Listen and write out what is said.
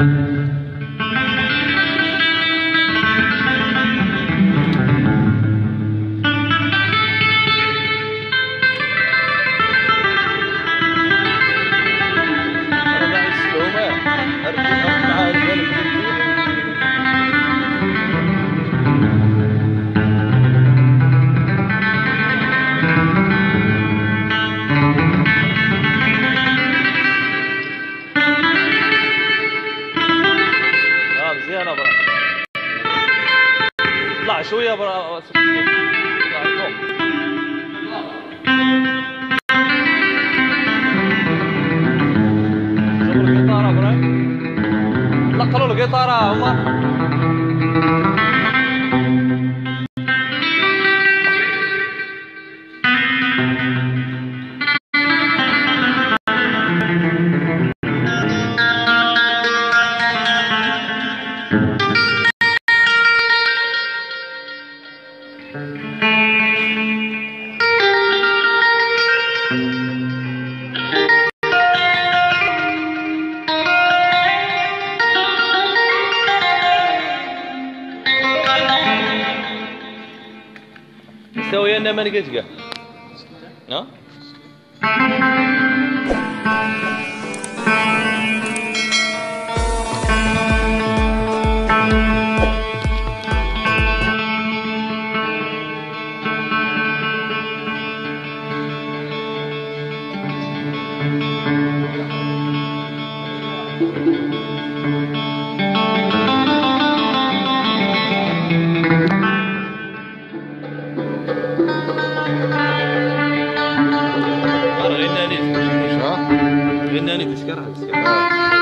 أنا اطلع شوية برا اطلع فوق نقلوا القطارة عمر يسوي لنا من قشقة ها غناني. غناني تسكرها تسكرها